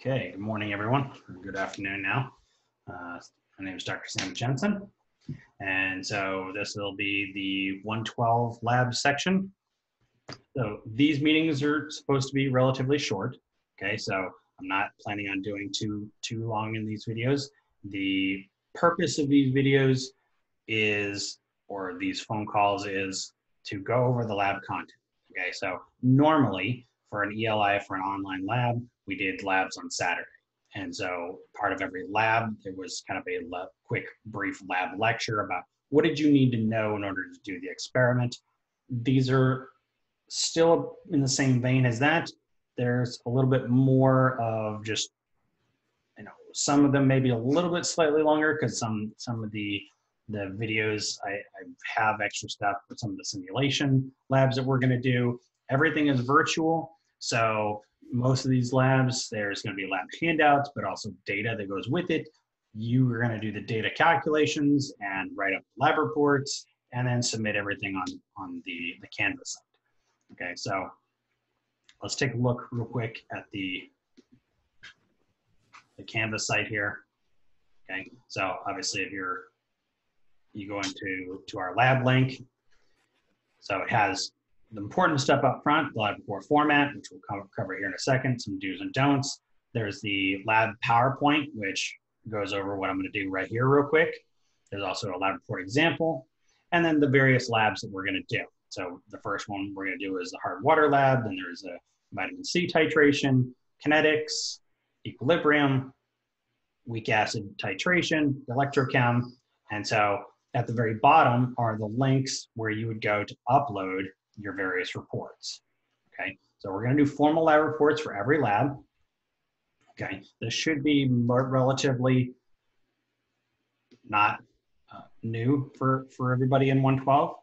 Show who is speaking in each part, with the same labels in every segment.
Speaker 1: Okay, good morning, everyone. Good afternoon now. Uh, my name is Dr. Sam Jensen. And so this will be the 112 lab section. So these meetings are supposed to be relatively short. Okay, so I'm not planning on doing too, too long in these videos. The purpose of these videos is, or these phone calls is to go over the lab content. Okay, so normally for an ELI, for an online lab, we did labs on Saturday. And so part of every lab, there was kind of a le- quick, brief lab lecture about what did you need to know in order to do the experiment. These are still in the same vein as that. There's a little bit more of just, you know, some of them maybe a little bit slightly longer because some some of the the videos I, I have extra stuff for some of the simulation labs that we're going to do. Everything is virtual, so most of these labs, there's going to be lab handouts, but also data that goes with it. You are going to do the data calculations and write up lab reports and then submit everything on, on the, the Canvas site. Okay, so let's take a look real quick at the, the Canvas site here. Okay, so obviously if you're, you go into to our lab link, so it has the important stuff up front, the lab report format, which we'll cover, here in a second, some do's and don'ts. There's the lab PowerPoint, which goes over what I'm going to do right here real quick. There's also a lab report example, and then the various labs that we're going to do. So the first one we're going to do is the hard water lab, then there's a vitamin C titration, kinetics, equilibrium, weak acid titration, electrochem, and so at the very bottom are the links where you would go to upload your various reports. Okay, so we're going to do formal lab reports for every lab. Okay, this should be relatively not uh, new for, for everybody in 112.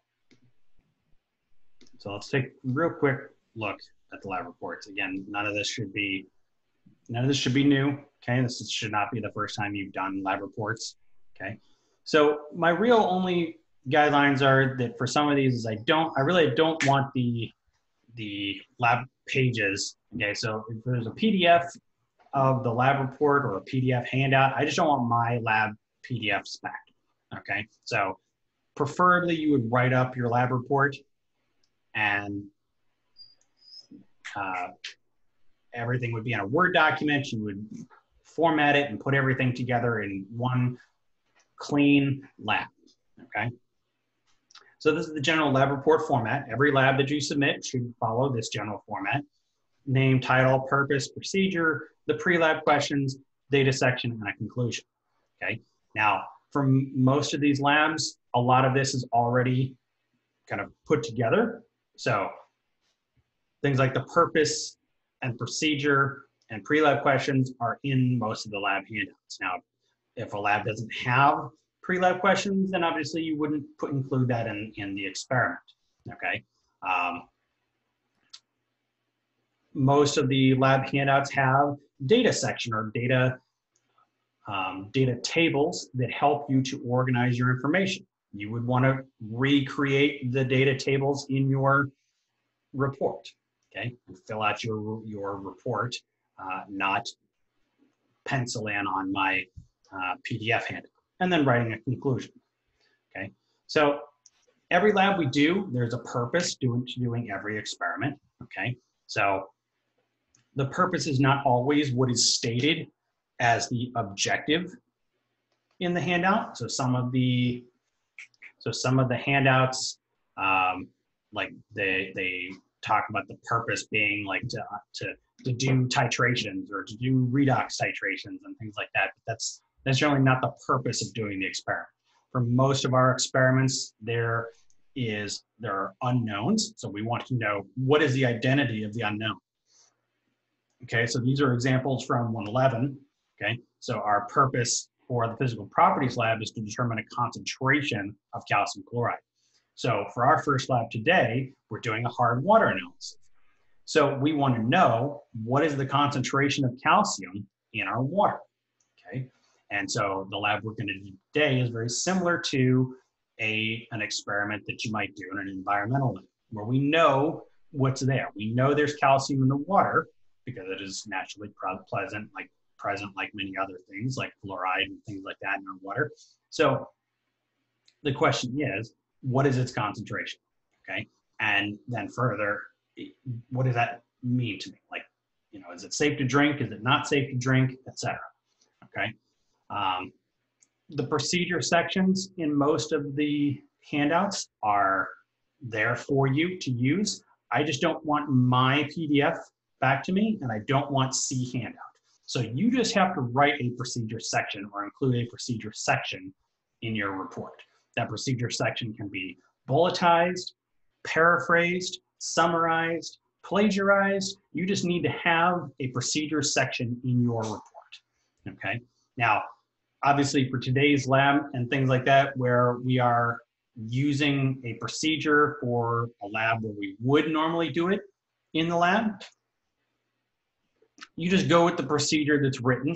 Speaker 1: So let's take a real quick look at the lab reports. Again, none of this should be none of this should be new. Okay, this should not be the first time you've done lab reports. Okay, so my real only guidelines are that for some of these is I don't, I really don't want the, the lab pages. Okay, so if there's a PDF of the lab report or a PDF handout, I just don't want my lab PDFs back. Okay, so preferably you would write up your lab report and uh, everything would be in a Word document. You would format it and put everything together in one clean lab. Okay. So this is the general lab report format. Every lab that you submit should follow this general format. Name, title, purpose, procedure, the pre-lab questions, data section, and a conclusion. Okay. Now, for most of these labs, a lot of this is already kind of put together. So things like the purpose and procedure and pre-lab questions are in most of the lab handouts. Now, if a lab doesn't have pre-lab questions, then obviously you wouldn't put include that in, in the experiment, okay? Um, most of the lab handouts have data section or data, um, data tables that help you to organize your information. You would want to recreate the data tables in your report, okay? fill out your, your report, uh, not pencil in on my uh, PDF handout and then writing a conclusion. Okay, so every lab we do, there's a purpose doing, doing every experiment. Okay, so the purpose is not always what is stated as the objective in the handout. So some of the so some of the handouts, um, like they they talk about the purpose being like to to to do titrations or to do redox titrations and things like that. But that's that's generally not the purpose of doing the experiment. For most of our experiments, there is there are unknowns. So we want to know what is the identity of the unknown. Okay, so these are examples from 111. Okay, so our purpose for the physical properties lab is to determine a concentration of calcium chloride. So for our first lab today, we're doing a hard water analysis. So we want to know what is the concentration of calcium in our water. And so the lab we're going to do today is very similar to a, an experiment that you might do in an environmental lab, where we know what's there. We know there's calcium in the water because it is naturally pleasant, like present like many other things like fluoride and things like that in our water. So the question is, what is its concentration? Okay. And then further, what does that mean to me? Like, you know, is it safe to drink? Is it not safe to drink, etc. Okay. Um, the procedure sections in most of the handouts are there for you to use. I just don't want my PDF back to me and I don't want C handout. So you just have to write a procedure section or include a procedure section in your report. That procedure section can be bulletized, paraphrased, summarized, plagiarized. You just need to have a procedure section in your report. Okay. Now, obviously, for today's lab and things like that, where we are using a procedure for a lab where we would normally do it in the lab, you just go with the procedure that's written,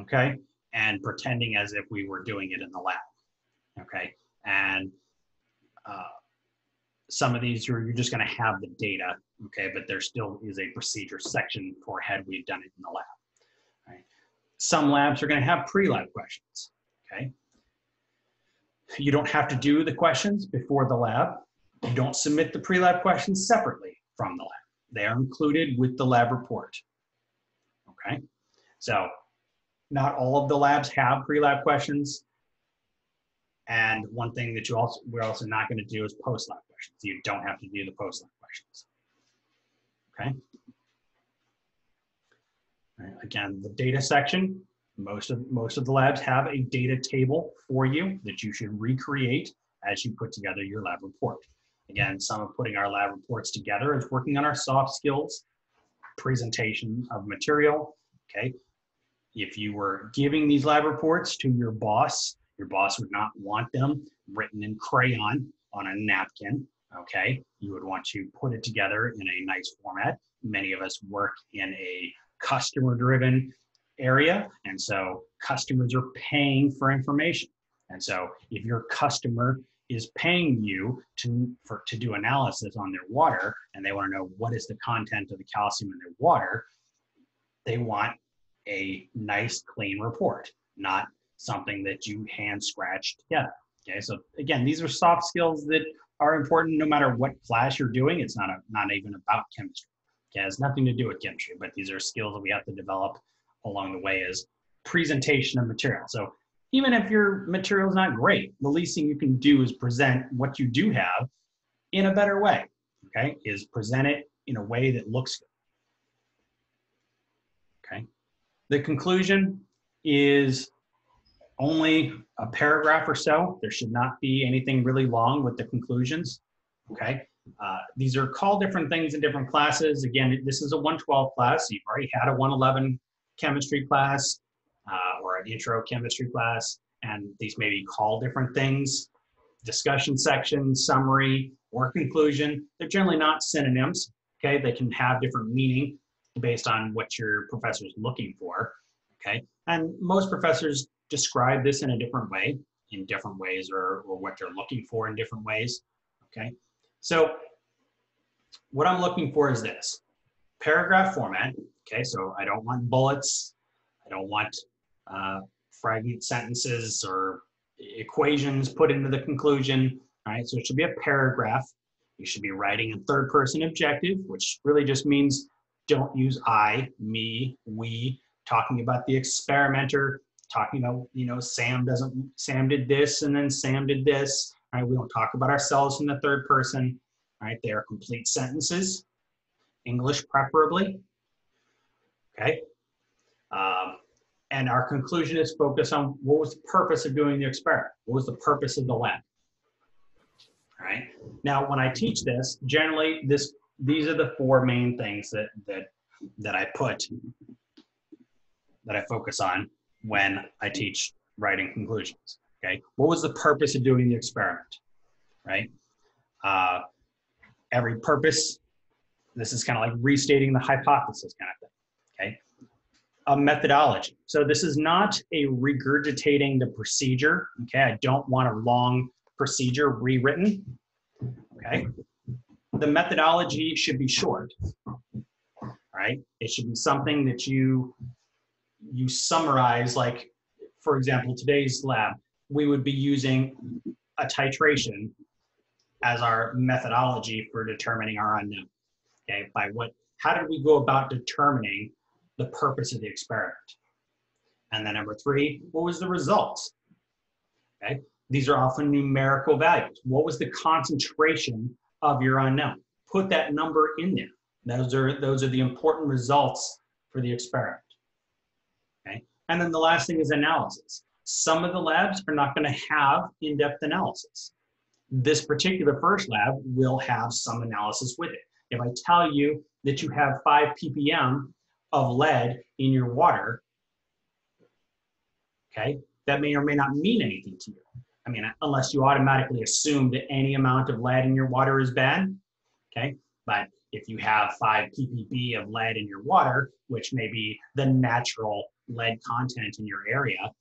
Speaker 1: okay, and pretending as if we were doing it in the lab, okay? And uh, some of these you're, you're just going to have the data, okay, but there still is a procedure section for had we done it in the lab. Some labs are going to have pre-lab questions, okay? You don't have to do the questions before the lab. You don't submit the pre-lab questions separately from the lab. They are included with the lab report, okay? So not all of the labs have pre-lab questions. And one thing that you also we're also not going to do is post-lab questions. You don't have to do the post-lab questions. Okay. Right. Again, the data section. Most of most of the labs have a data table for you that you should recreate as you put together your lab report. Again, some of putting our lab reports together is working on our soft skills, presentation of material. Okay. If you were giving these lab reports to your boss your boss would not want them written in crayon on a napkin. Okay. You would want to put it together in a nice format. Many of us work in a customer driven area. And so customers are paying for information. And so if your customer is paying you to, for, to do analysis on their water and they want to know what is the content of the calcium in their water, they want a nice, clean report, not something that you hand scratch together. Okay, so again, these are soft skills that are important no matter what class you're doing. It's not a, not even about chemistry. It has nothing to do with chemistry, but these are skills that we have to develop along the way is presentation of material. So even if your material is not great, the least thing you can do is present what you do have in a better way. Okay, is present it in a way that looks good. Okay, the conclusion is only a paragraph or so. There should not be anything really long with the conclusions. Okay. Uh, these are called different things in different classes. Again, this is a 112 class. you've already had a 111 chemistry class uh, or an intro chemistry class, and these may be called different things. Discussion section, summary, or conclusion. They're generally not synonyms. Okay, they can have different meaning based on what your professor is looking for. Okay, and most professors describe this in a different way, in different ways, or, or what they're looking for in different ways. Okay, so what I'm looking for is this paragraph format. Okay, so I don't want bullets, I don't want uh, fragment sentences or equations put into the conclusion. All right, so it should be a paragraph. You should be writing in third person objective, which really just means don't use I, me, we, talking about the experimenter, talking about, you know, Sam doesn't, Sam did this and then Sam did this. Right? We don't talk about ourselves in the third person. Right? They are complete sentences, English preferably. Okay. Um, and our conclusion is focused on what was the purpose of doing the experiment? What was the purpose of the lab? All right. Now, when I teach this, generally this these are the four main things that that that I put that I focus on when I teach writing conclusions. Okay, what was the purpose of doing the experiment? Right. Uh, every purpose. This is kind of like restating the hypothesis kind of thing. Okay. A methodology. So this is not a regurgitating the procedure. Okay, I don't want a long procedure rewritten. Okay. The methodology should be short. Right? It should be something that you you summarize like for example, today's lab, we would be using a titration as our methodology for determining our unknown. Okay, by what, how did we go about determining the purpose of the experiment? And then number three, what was the results? Okay, these are often numerical values. What was the concentration of your unknown? Put that number in there. Those are, those are the important results for the experiment. Okay, and then the last thing is analysis. Some of the labs are not going to have in-depth analysis. This particular first lab will have some analysis with it. If I tell you that you have 5 ppm of lead in your water, okay, that may or may not mean anything to you. I mean, unless you automatically assume that any amount of lead in your water is bad, okay? But if you have 5 ppb of lead in your water, which may be the natural lead content in your area,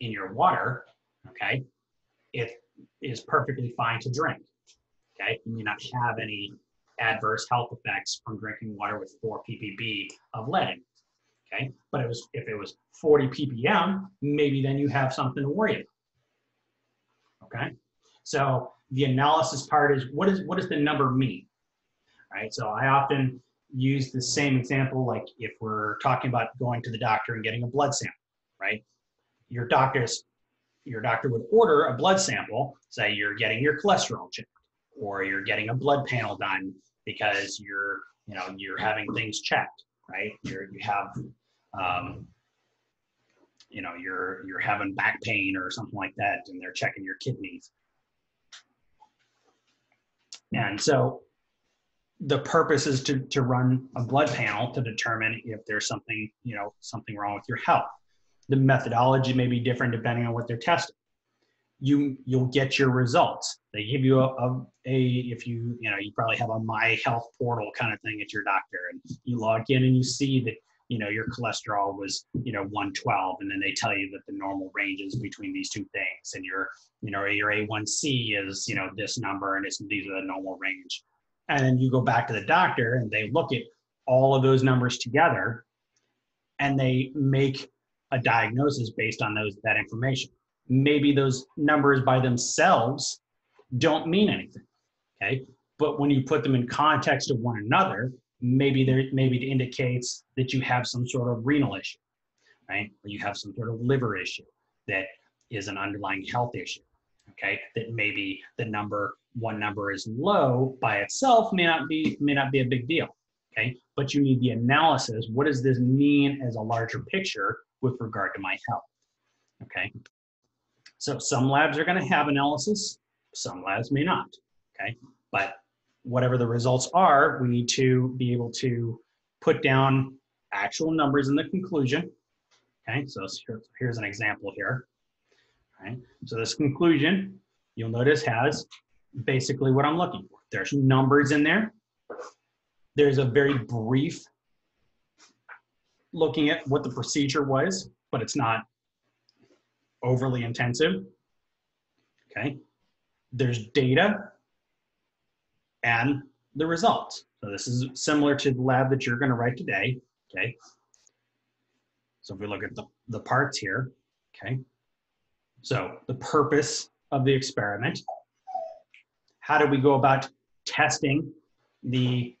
Speaker 1: in your water, okay, it is perfectly fine to drink. Okay, you may not have any adverse health effects from drinking water with 4 ppb of lead. Okay, but it was if it was 40 ppm, maybe then you have something to worry about. Okay, so the analysis part is what is what does the number mean? Right, so I often use the same example like if we're talking about going to the doctor and getting a blood sample, right? Your doctor's your doctor would order a blood sample, say you're getting your cholesterol checked, or you're getting a blood panel done because you're, you know, you're having things checked, right? You're, you have, um, you know, you're you're having back pain or something like that, and they're checking your kidneys. And so the purpose is to, to run a blood panel to determine if there's something, you know, something wrong with your health. The methodology may be different depending on what they're testing. You you'll get your results. They give you a, a, a if you you know you probably have a my health portal kind of thing at your doctor, and you log in and you see that you know your cholesterol was you know 112 and then they tell you that the normal range is between these two things and your you know your a1c is you know this number and it's these are the normal range and then you go back to the doctor and they look at all of those numbers together and they make a diagnosis based on those that information. Maybe those numbers by themselves don't mean anything okay? But when you put them in context of one another maybe there maybe it indicates that you have some sort of renal issue right? Or you have some sort of liver issue that is an underlying health issue okay? That maybe the number one number is low by itself may not be may not be a big deal okay? But you need the analysis. What does this mean as a larger picture with regard to my health okay so some labs are going to have analysis some labs may not okay but whatever the results are we need to be able to put down actual numbers in the conclusion okay so here's an example here right so this conclusion you'll notice has basically what I'm looking for. There's numbers in there. There's a very brief looking at what the procedure was, but it's not overly intensive. Okay. There's data and the results. So this is similar to the lab that you're going to write today. Okay. So if we look at the, the parts here, okay. So the purpose of the experiment how do we go about testing the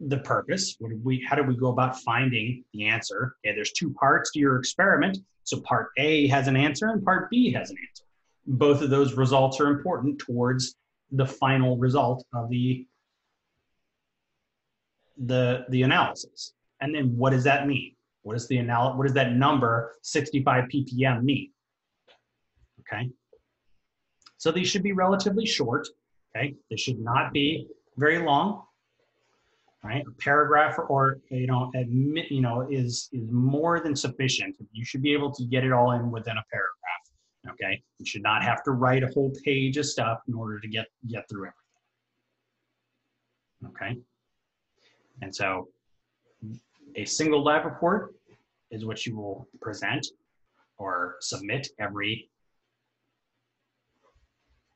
Speaker 1: the purpose? What do we how do we go about finding the answer? Okay there's two parts to your experiment. So part a has an answer and part b has an answer. Both of those results are important towards the final result of the the the analysis. And then what does that mean? What is the anal what does that number 65 ppm mean? Okay. So these should be relatively short, okay? They should not be very long, right? A paragraph or, you know, admit, you know, is, is more than sufficient. You should be able to get it all in within a paragraph, okay? You should not have to write a whole page of stuff in order to get, get through everything, okay? And so a single lab report is what you will present or submit every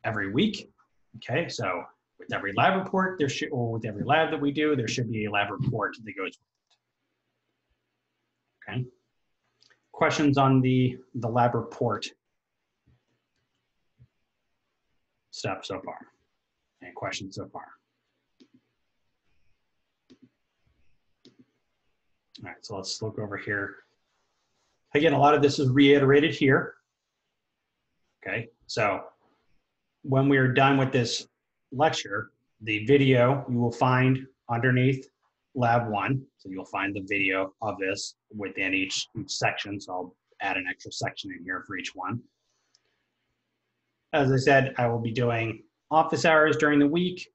Speaker 1: every week. Okay, so with every lab report, there should, or with every lab that we do, there should be a lab report that goes with it. Okay. Questions on the, the lab report stuff so far? Any questions so far? All right, so let's look over here. Again, a lot of this is reiterated here. Okay, so when we are done with this lecture, the video you will find underneath lab one. So you'll find the video of this within each, each section. So I'll add an extra section in here for each one. As I said, I will be doing office hours during the week.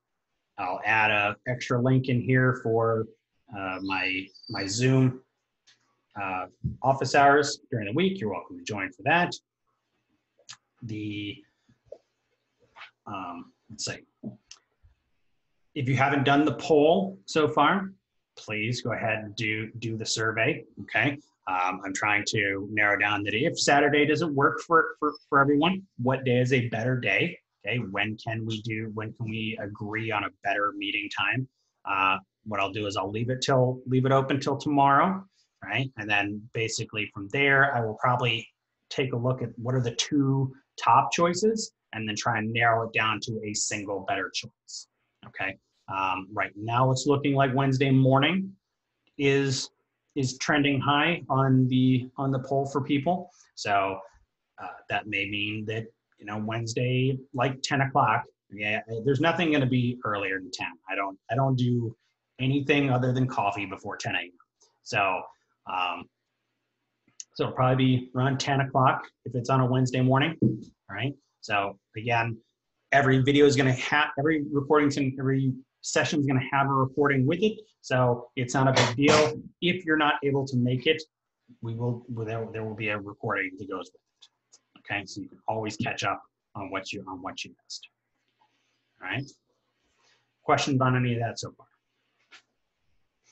Speaker 1: I'll add a extra link in here for uh, my, my Zoom uh, office hours during the week. You're welcome to join for that. The, um, let's see, if you haven't done the poll so far, please go ahead and do, do the survey, okay? Um, I'm trying to narrow down that if Saturday doesn't work for, for, for everyone, what day is a better day? Okay, when can we do, when can we agree on a better meeting time? Uh, what I'll do is I'll leave it till, leave it open till tomorrow, right? And then basically from there, I will probably take a look at what are the two top choices and then try and narrow it down to a single better choice, okay? Um, right now, it's looking like Wednesday morning is is trending high on the on the poll for people. So uh, that may mean that you know Wednesday like 10 o'clock. Yeah, there's nothing going to be earlier than 10. I don't I don't do anything other than coffee before 10 a.m. So um, so it'll probably be around 10 o'clock if it's on a Wednesday morning. Right. So again, every video is going to have every recording every session is going to have a recording with it, so it's not a big deal. If you're not able to make it, we will there, there will be a recording that goes with it. Okay, so you can always catch up on what you on what you missed. All right. Questions on any of that so far?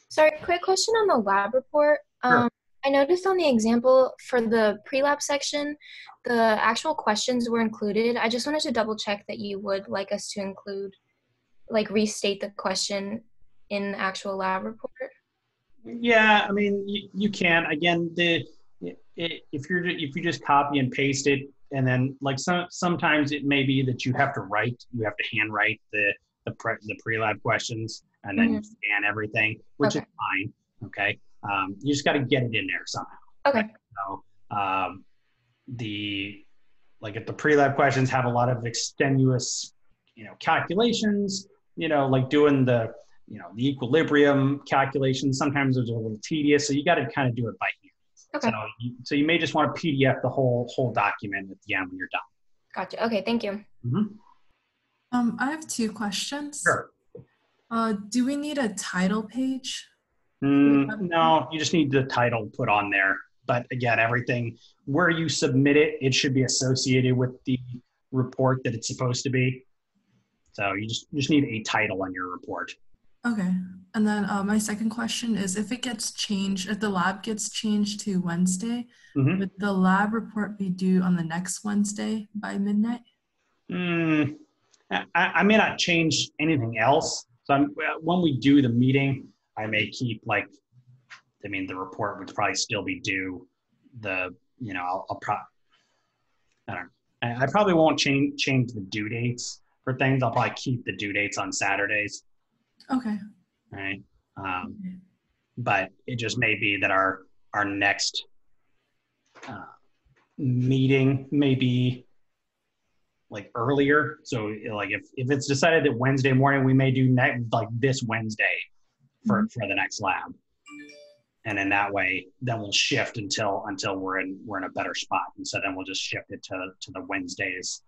Speaker 2: Sorry, quick question on the lab report.
Speaker 1: Sure.
Speaker 2: Um, I noticed on the example for the pre-lab section, the actual questions were included. I just wanted to double check that you would like us to include like restate the question in the actual lab report?
Speaker 1: Yeah, I mean, you, you can. Again, the it, if you're if you just copy and paste it, and then like some sometimes it may be that you have to write, you have to handwrite the the pre the pre lab questions, and then mm-hmm. you scan everything, which okay. is fine. Okay, um, you just got to get it in there somehow.
Speaker 2: Okay. Right?
Speaker 1: So um, the like if the pre lab questions have a lot of extenuous, you know, calculations you know, like doing the, you know, the equilibrium calculations. Sometimes those are a little tedious, so you got to kind of do it by hand.
Speaker 2: Okay.
Speaker 1: So you, so you may just want to PDF the whole whole document at the end when you're done.
Speaker 2: Gotcha. Okay, thank you.
Speaker 1: Mm-hmm.
Speaker 3: Um, I have two questions.
Speaker 1: Sure.
Speaker 3: Uh, do we need a title page?
Speaker 1: Mm, no, you just need the title put on there. But again, everything where you submit it, it should be associated with the report that it's supposed to be. So you just you just need a title on your report.
Speaker 3: Okay. And then uh, my second question is if it gets changed, if the lab gets changed to Wednesday, mm-hmm. would the lab report be due on the next Wednesday by midnight?
Speaker 1: Mm, I, I may not change anything else. So I'm, when we do the meeting, I may keep like, I mean, the report would probably still be due. The you know I'll, I'll pro- I don't I probably won't change change the due dates for things, I'll probably keep the due dates on Saturdays.
Speaker 3: Okay.
Speaker 1: Right. Um, but it just may be that our our next uh, meeting may be like earlier. So like if, if it's decided that Wednesday morning, we may do next like this Wednesday for, mm-hmm. for the next lab. And in that way, then we'll shift until until we're in we're in a better spot. And so then we'll just shift it to to the Wednesdays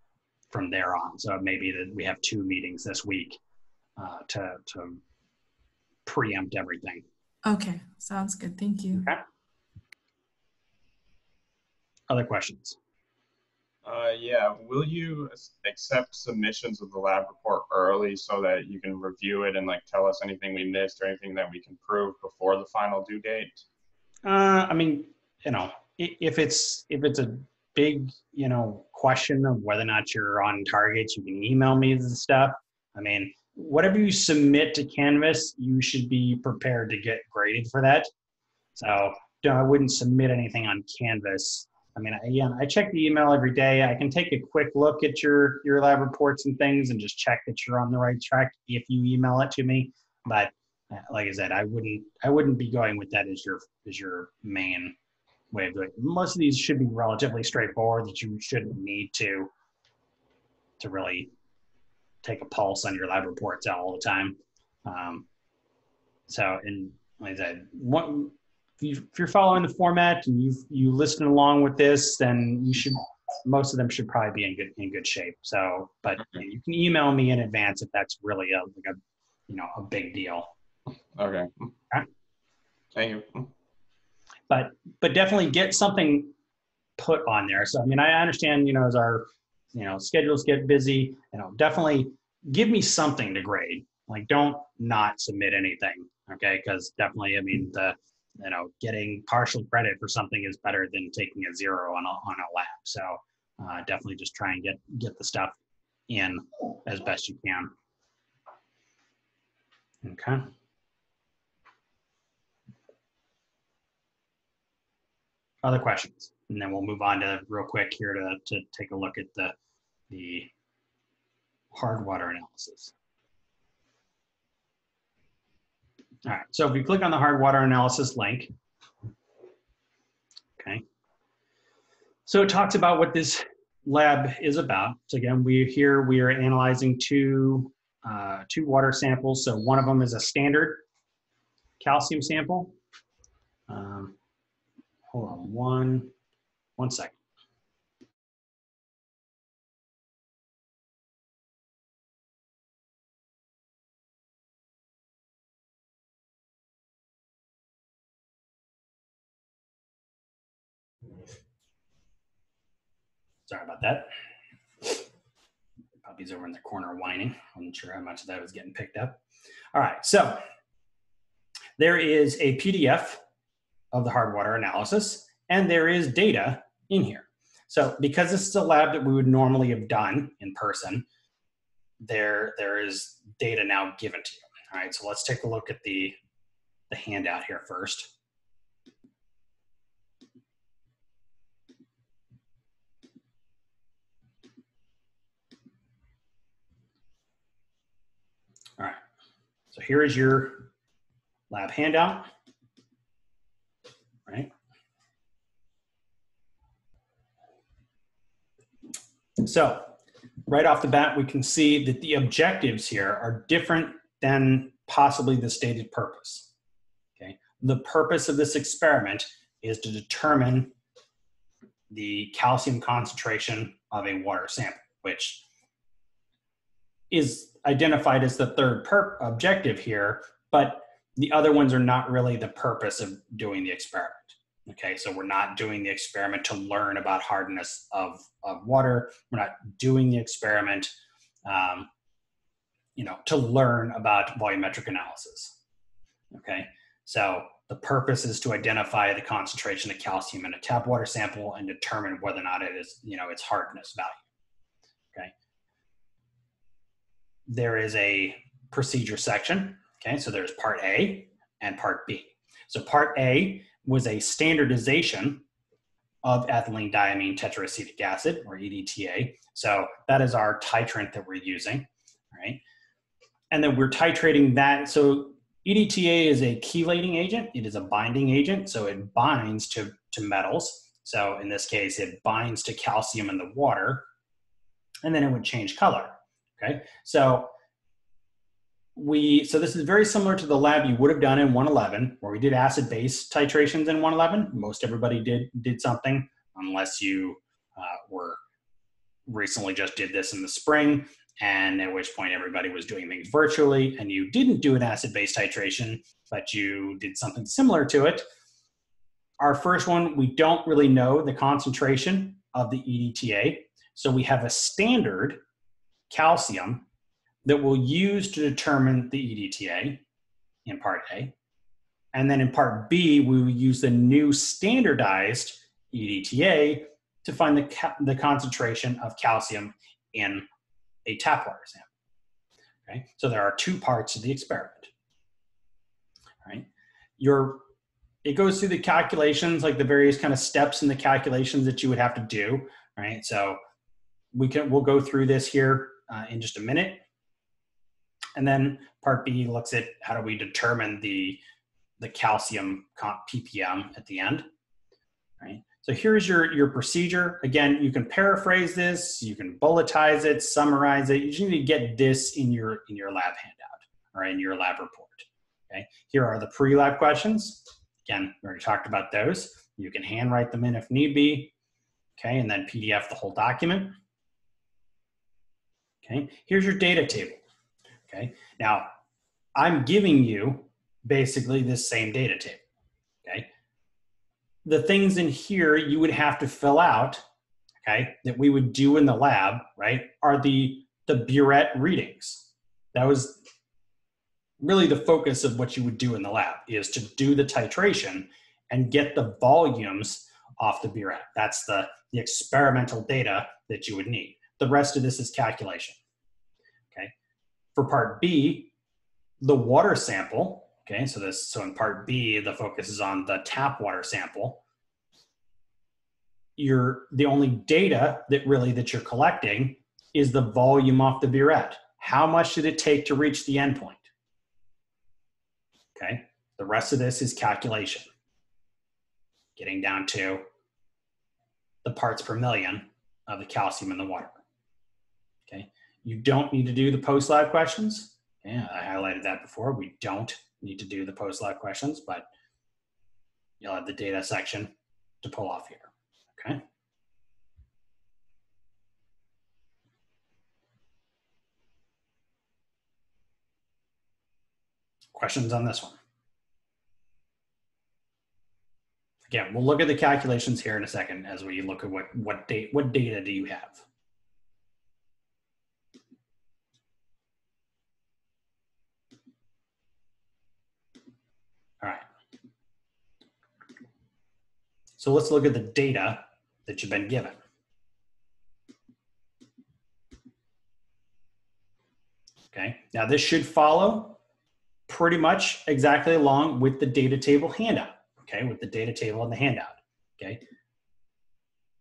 Speaker 1: from there on. So maybe that we have two meetings this week uh, to to preempt everything.
Speaker 3: Okay, sounds good. Thank you.
Speaker 1: Okay. Other questions?
Speaker 4: Uh, yeah, will you accept submissions of the lab report early so that you can review it and like tell us anything we missed or anything that we can prove before the final due date?
Speaker 1: Uh, I mean, you know, if it's if it's a big, you know, question of whether or not you're on target, you can email me the stuff. I mean, whatever you submit to Canvas, you should be prepared to get graded for that. So I wouldn't submit anything on Canvas. I mean, again, I check the email every day. I can take a quick look at your your lab reports and things and just check that you're on the right track if you email it to me. But uh, like I said, I wouldn't I wouldn't be going with that as your as your main way of doing. It. Most of these should be relatively straightforward that you shouldn't need to to really take a pulse on your lab reports all the time. Um, so, and like I said, what, if you're following the format and you you listen along with this, then you should most of them should probably be in good in good shape. So, but you, you can email me in advance if that's really a like a you know a big deal.
Speaker 4: Okay. okay. Thank you.
Speaker 1: But but definitely get something put on there. So I mean I understand you know as our you know schedules get busy you know definitely give me something to grade. Like don't not submit anything okay? Because definitely i mean the you know getting partial credit for something is better than taking a zero on a, on a lab so uh, definitely just try and get get the stuff in as best you can. Okay other questions and then we'll move on to real quick here to, to take a look at the the hard water analysis. All right, so if you click on the hard water analysis link, okay, so it talks about what this lab is about. So again, we here we are analyzing two uh, two water samples. So one of them is a standard calcium sample. Um, hold on one one second. Sorry about that. Puppy's over in the corner whining. I'm not sure how much of that was getting picked up. All right, so there is a PDF of the hard water analysis, and there is data in here. So because this is a lab that we would normally have done in person, there, there is data now given to you. All right, so let's take a look at the, the handout here first. All right, so here is your lab handout, right? So right off the bat, we can see that the objectives here are different than possibly the stated purpose. Okay, the purpose of this experiment is to determine the calcium concentration of a water sample, which is identified as the third objective here, but the other ones are not really the purpose of doing the experiment. Okay, so we're not doing the experiment to learn about hardness of, of water. We're not doing the experiment, um, you know, to learn about volumetric analysis. Okay, so the purpose is to identify the concentration of calcium in a tap water sample and determine whether or not it is, you know, its hardness value Okay, there is a procedure section. Okay, so there's part A and part B. So part A was a standardization of ethylene diamine tetraacetic acid or EDTA. So that is our titrant that we're using, right? And then we're titrating that. So EDTA is a chelating agent. It is a binding agent. So it binds to, to metals. So in this case, it binds to calcium in the water and then it would change color. Okay, so we so this is very similar to the lab you would have done in 111, where we did acid base titrations in 111. Most everybody did did something, unless you uh, were recently just did this in the spring, and at which point everybody was doing things virtually, and you didn't do an acid base titration, but you did something similar to it. Our first one, we don't really know the concentration of the EDTA, so we have a standard calcium that we'll use to determine the EDTA in part A. And then in part B, we will use the new standardized EDTA to find the, the concentration of calcium in a tap water sample. Okay, so there are two parts of the experiment. Right, your it goes through the calculations, like the various kind of steps in the calculations that you would have to do. Right, so we can we'll go through this here uh, in just a minute, and then part B looks at how do we determine the the calcium comp ppm at the end. Right, so here's your, your procedure. Again, you can paraphrase this, you can bulletize it, summarize it. You just need to get this in your, in your lab handout or in your lab report. Okay. Here are the pre-lab questions. Again, we already talked about those. You can handwrite them in if need be. Okay, and then PDF the whole document. Okay, here's your data table. Okay, now I'm giving you basically this same data table Okay. the things in here you would have to fill out, okay, that we would do in the lab, right, are the the burette readings. That was really the focus of what you would do in the lab is to do the titration and get the volumes off the burette. That's the, the experimental data that you would need. The rest of this is calculation. For part B, the water sample Okay, so this so in part B, the focus is on the tap water sample. You're the only data that really that you're collecting is the volume off the burette. How much did it take to reach the endpoint? Okay, the rest of this is calculation. Getting down to the parts per million of the calcium in the water. You don't need to do the post live questions. Yeah, I highlighted that before. We don't need to do the post live questions, but you'll have the data section to pull off here, okay? Questions on this one? Again, we'll look at the calculations here in a second as we look at what, what, date, what data do you have? All right. So let's look at the data that you've been given. Okay, now this should follow pretty much exactly along with the data table handout, okay, with the data table and the handout, okay.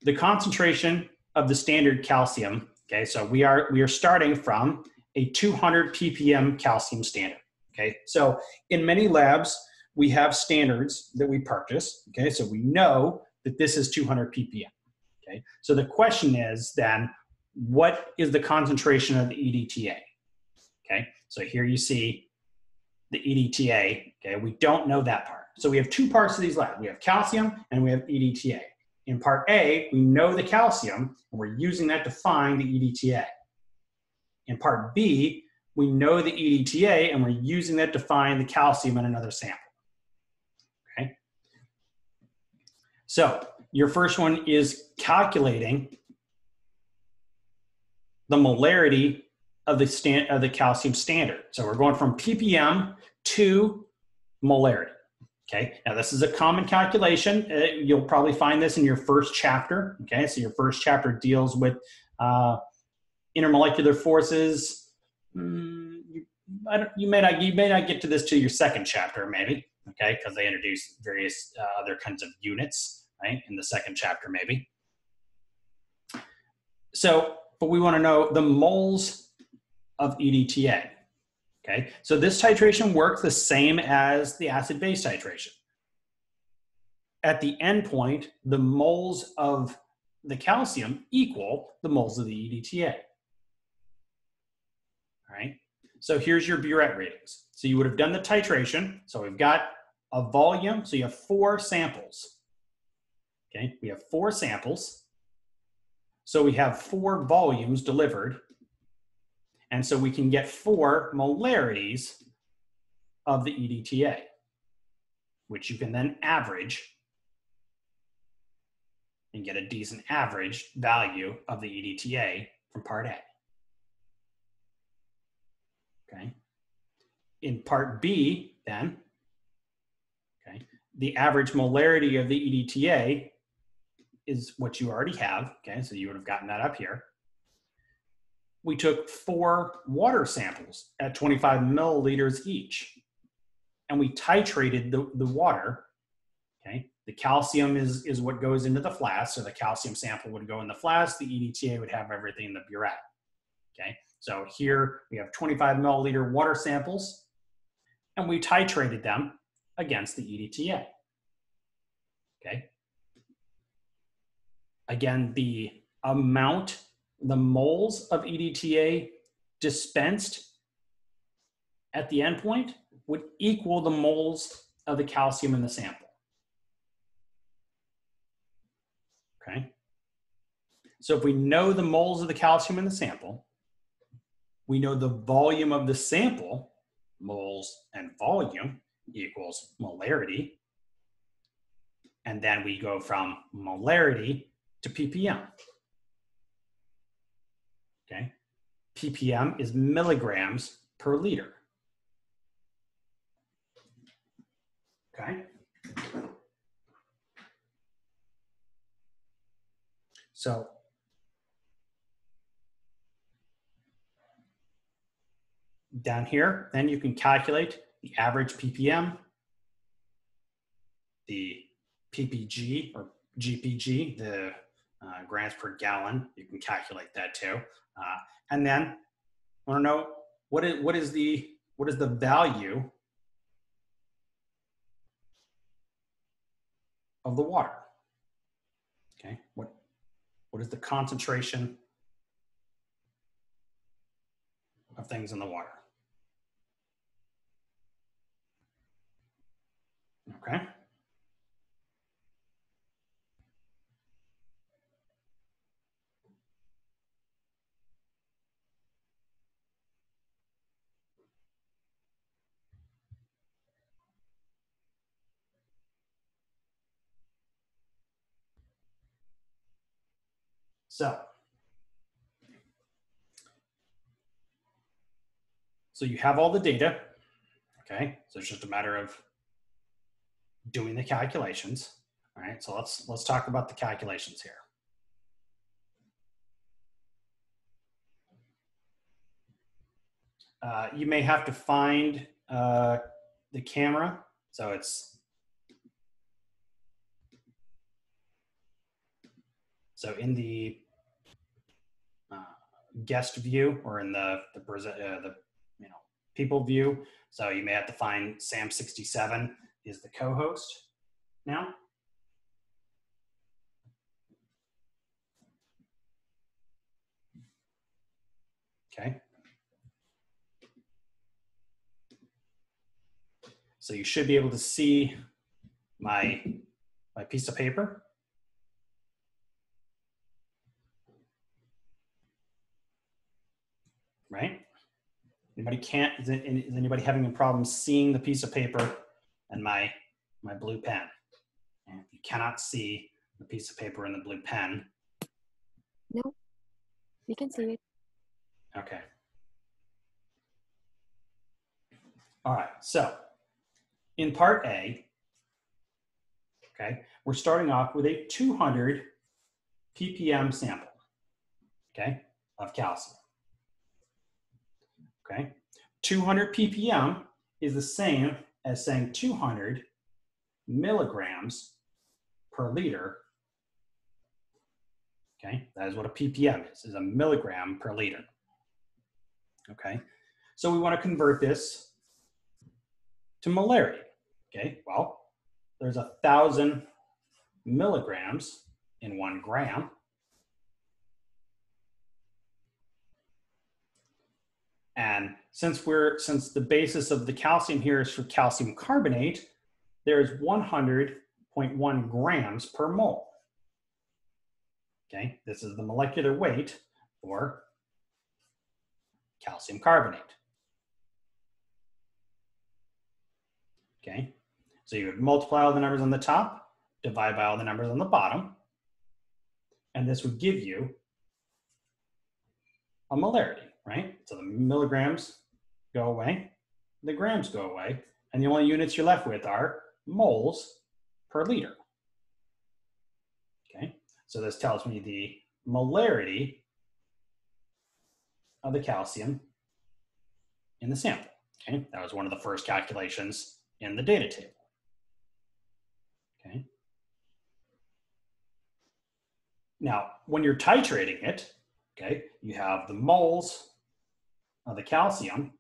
Speaker 1: The concentration of the standard calcium, okay, so we are, we are starting from a 200 ppm calcium standard, okay. So in many labs, we have standards that we purchase. Okay, so we know that this is 200 ppm. Okay, so the question is then, what is the concentration of the EDTA? Okay, so here you see the EDTA. Okay, we don't know that part. So we have two parts of these labs. We have calcium and we have EDTA. In part A, we know the calcium and we're using that to find the EDTA. In part B, we know the EDTA and we're using that to find the calcium in another sample. So your first one is calculating the molarity of the stand of the calcium standard. So we're going from ppm to molarity. Okay, now this is a common calculation. Uh, you'll probably find this in your first chapter. Okay, so your first chapter deals with uh, intermolecular forces. Mm, you, you, may not you may not get to this to your second chapter, maybe okay, because they introduce various uh, other kinds of units, right, in the second chapter, maybe. So, but we want to know the moles of EDTA. Okay, so this titration works the same as the acid base titration. At the end point, the moles of the calcium equal the moles of the EDTA. All right, so here's your burette readings. So you would have done the titration. So we've got a volume. So you have four samples. Okay, we have four samples. So we have four volumes delivered. And so we can get four molarities of the EDTA, which you can then average and get a decent average value of the EDTA from part A. Okay. In part B, then, the average molarity of the EDTA is what you already have. Okay, so you would have gotten that up here. we took four water samples at 25 milliliters each, and we titrated the, the water. Okay, the calcium is, is what goes into the flask, so the calcium sample would go in the flask, the EDTA would have everything in the burette. Okay, so here we have 25 milliliter water samples, and we titrated them against the EDTA. Okay. Again, the amount, the moles of EDTA dispensed at the endpoint would equal the moles of the calcium in the sample. Okay. So if we know the moles of the calcium in the sample, we know the volume of the sample, moles and volume equals molarity. And then we go from molarity to ppm. Okay. ppm is milligrams per liter. Okay. So down here, then you can calculate the average ppm, the ppg or GPG, the uh, grams per gallon. You can calculate that too. Uh, and then I want to know what is what is the what is the value of the water? Okay, what what is the concentration of things in the water? Okay. So, so you have all the data, okay? So it's just a matter of doing the calculations. All right, so let's let's talk about the calculations here. Uh, you may have to find uh, the camera. So it's so in the uh, guest view or in the the, uh, the you know people view. So you may have to find Sam67 is the co-host now. Okay. So you should be able to see my, my piece of paper. Right? Anybody can't, is, anybody having a problem seeing the piece of paper and my, my blue pen? And you cannot see the piece of paper and the blue pen.
Speaker 5: No, we can see it.
Speaker 1: Okay. All right, so in part A, okay, we're starting off with a 200 ppm sample, okay, of calcium. Okay, 200 ppm is the same as saying 200 milligrams per liter. Okay, that is what a ppm is, is a milligram per liter. Okay, so we want to convert this to molarity. Okay, well, there's a thousand milligrams in one gram. And since we're since the basis of the calcium here is for calcium carbonate, there's 100.1 grams per mole. Okay, this is the molecular weight for calcium carbonate. Okay, so you would multiply all the numbers on the top, divide by all the numbers on the bottom, and this would give you a molarity right? So the milligrams go away, the grams go away, and the only units you're left with are moles per liter. Okay, so this tells me the molarity of the calcium in the sample. Okay, that was one of the first calculations in the data table. Okay. Now, when you're titrating it, okay, you have the moles the calcium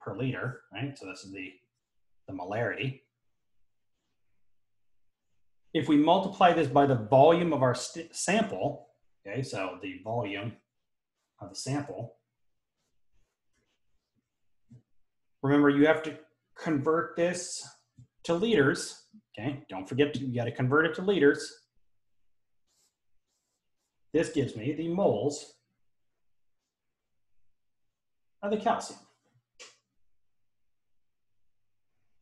Speaker 1: per liter, right? So this is the, the molarity. If we multiply this by the volume of our sample, okay, so the volume of the sample, remember you have to convert this to liters, okay? Don't forget to, you gotta convert it to liters. This gives me the moles of the calcium.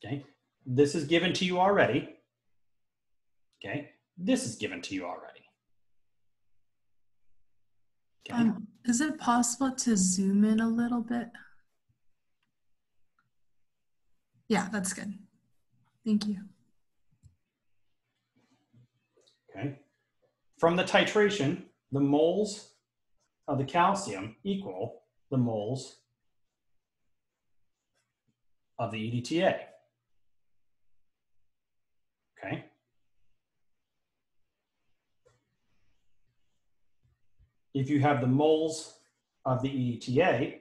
Speaker 1: Okay, this is given to you already. Okay, this is given to you already.
Speaker 3: Okay. Um, is it possible to zoom in a little bit? Yeah, that's good. Thank you.
Speaker 1: Okay. From the titration, the moles of the calcium equal the moles of the EDTA. Okay. If you have the moles of the EDTA,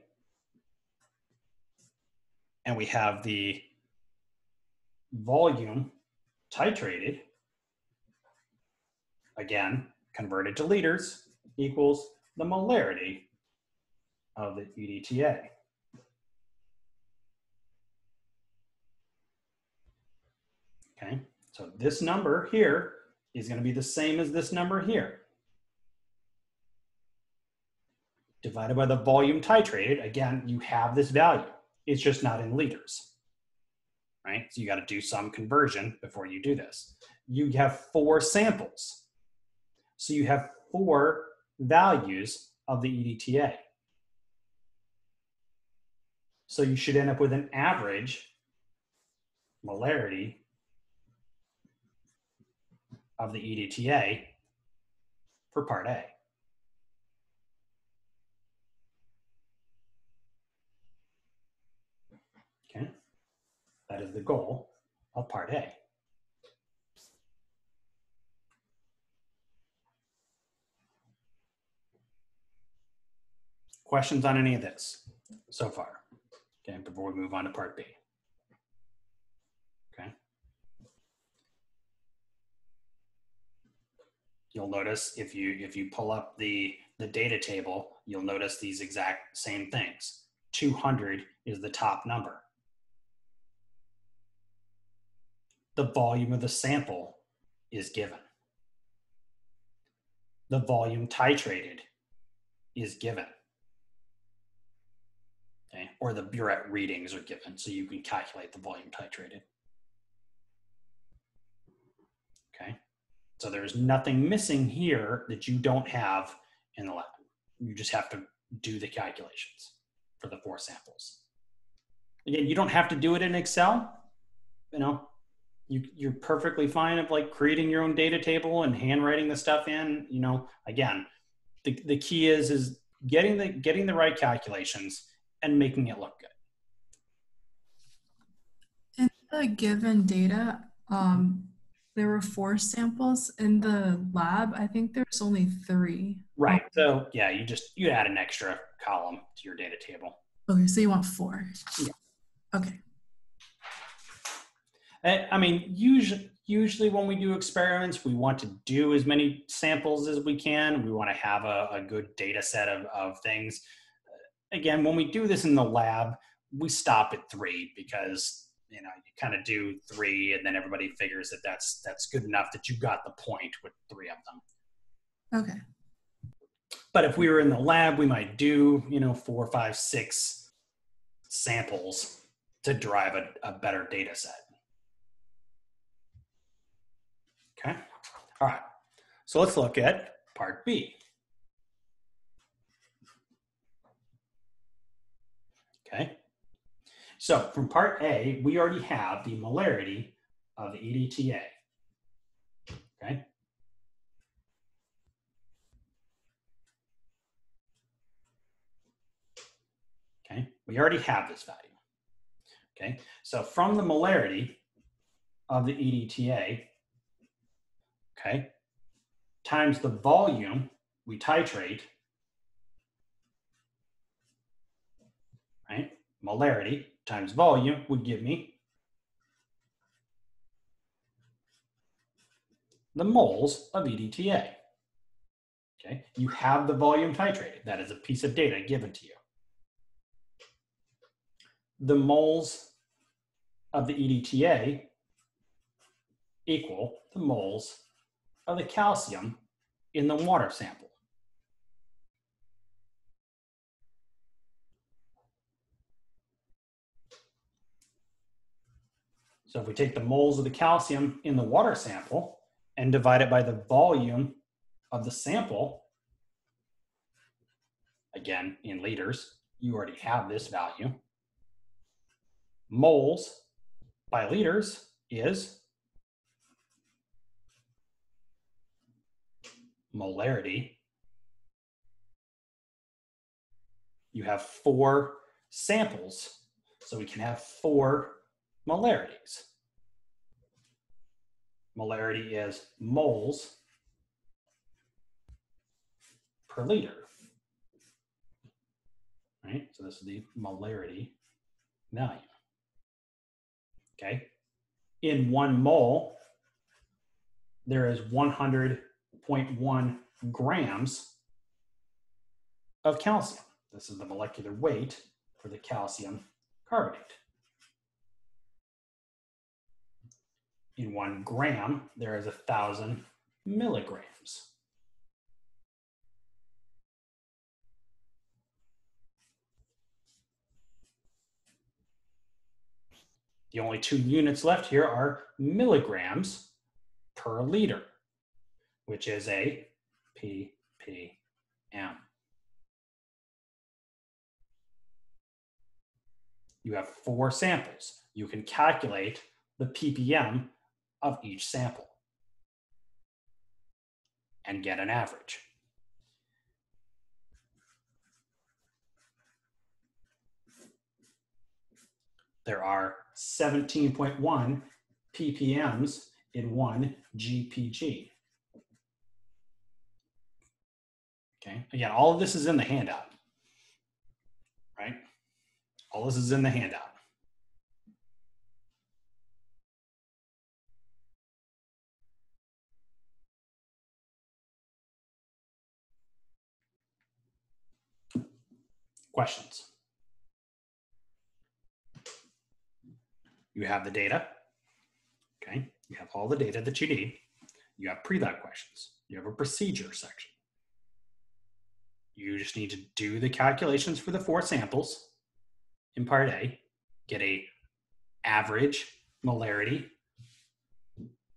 Speaker 1: and we have the volume titrated, again, converted to liters, equals the molarity of the EDTA. Okay, so this number here is going to be the same as this number here. Divided by the volume titrated, again, you have this value. It's just not in liters, right? So you got to do some conversion before you do this. You have four samples. So you have four values of the EDTA. So you should end up with an average molarity of the EDTA for part A. Okay, that is the goal of part A. Questions on any of this so far? Okay, before we move on to part B. Okay. You'll notice if you if you pull up the the data table, you'll notice these exact same things. 200 is the top number. The volume of the sample is given. The volume titrated is given okay? or the burette readings are given so you can calculate the volume titrated. Okay, so there's nothing missing here that you don't have in the lab. You just have to do the calculations for the four samples. Again, you don't have to do it in Excel. You know, you, you're perfectly fine of like creating your own data table and handwriting the stuff in. You know, again, the, the key is is getting the getting the right calculations and making it look good.
Speaker 3: In the given data, um, there were four samples in the lab. I think there's only three.
Speaker 1: Right. So yeah, you just you add an extra column to your data table.
Speaker 3: Okay, so you want four.
Speaker 1: Yeah.
Speaker 3: Okay.
Speaker 1: I mean, usually usually when we do experiments, we want to do as many samples as we can. We want to have a, a good data set of, of things again, when we do this in the lab, we stop at three because you know you kind of do three, and then everybody figures that that's that's good enough that you got the point with three of them.
Speaker 3: Okay.
Speaker 1: But if we were in the lab, we might do you know four, five, six samples to drive a, a better data set. Okay. All right. So let's look at part B. Okay. So from part A, we already have the molarity of the EDTA. Okay. Okay, we already have this value. Okay, so from the molarity of the EDTA, okay, times the volume we titrate, right? Molarity times volume would give me the moles of EDTA. Okay, you have the volume titrated. That is a piece of data given to you. The moles of the EDTA equal the moles of the calcium in the water sample. So if we take the moles of the calcium in the water sample and divide it by the volume of the sample, again, in liters, you already have this value. Moles by liters is molarity. You have four samples, so we can have four molarities. Molarity is moles per liter. Right, so this is the molarity value. Okay, in one mole, there is 100.1 grams of calcium. This is the molecular weight for the calcium carbonate. In one gram, there is a thousand milligrams. The only two units left here are milligrams per liter, which is a ppm. You have four samples. You can calculate the ppm of each sample and get an average. There are 17.1 ppms in one GPG. Okay, again, all of this is in the handout, right? All this is in the handout. Questions? You have the data, okay? You have all the data that you need. You have pre-lab questions. You have a procedure section. You just need to do the calculations for the four samples in part A, get a average molarity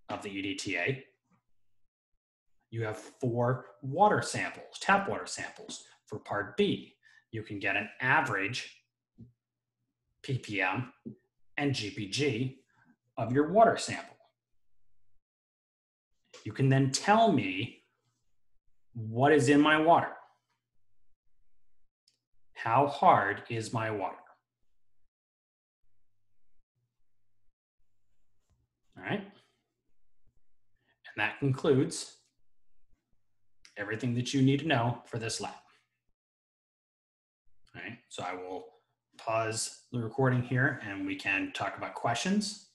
Speaker 1: of the EDTA. You have four water samples, tap water samples for part B. You can get an average ppm and GPG of your water sample. You can then tell me what is in my water. How hard is my water? All right. And that concludes everything that you need to know for this lab. So I will pause the recording here and we can talk about questions